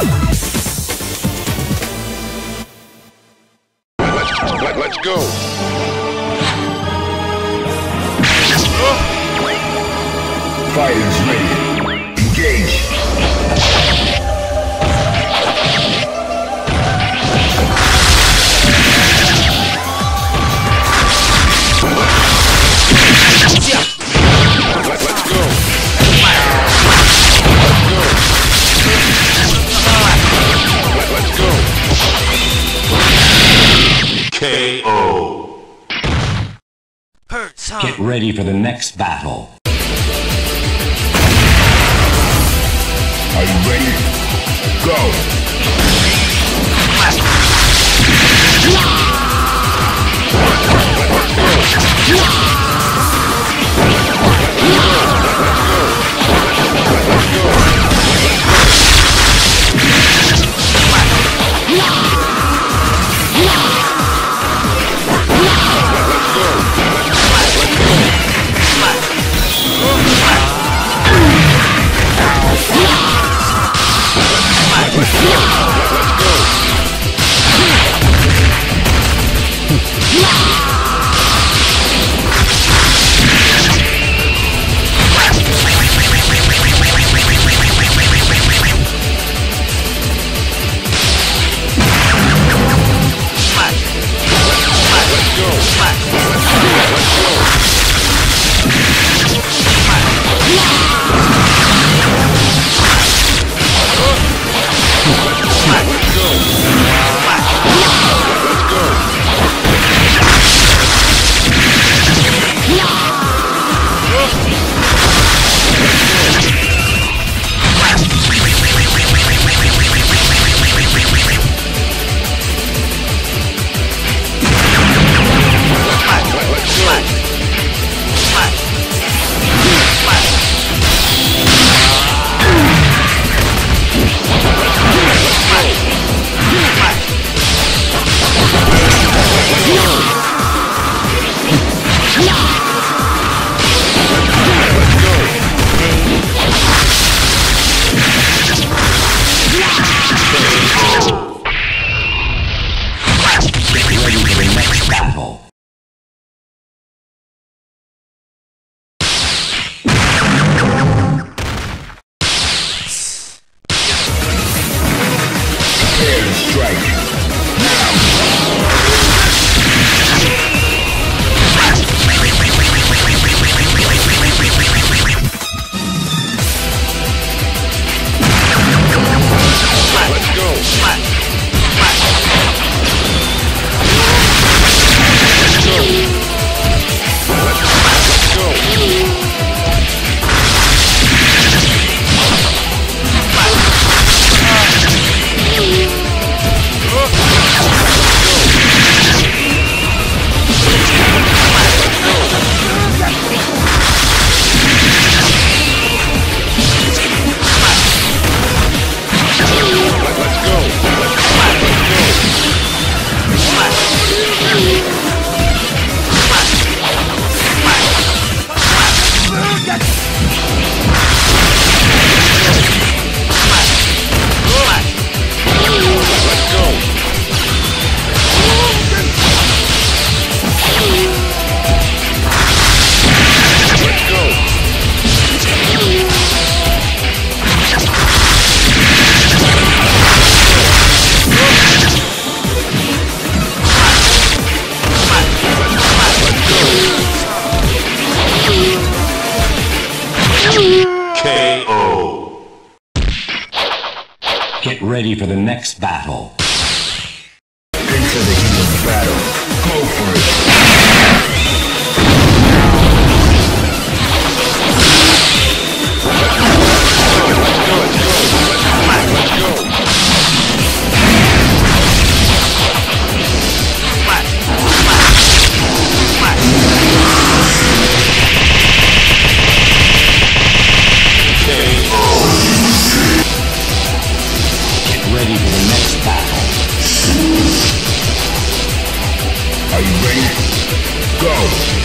Let's, let, go. Fighters ready. Engage. Hurts, huh? Get ready for the next battle. Are you ready? Go. Get ready for the next battle. Into the heat of battle. Ready? Go!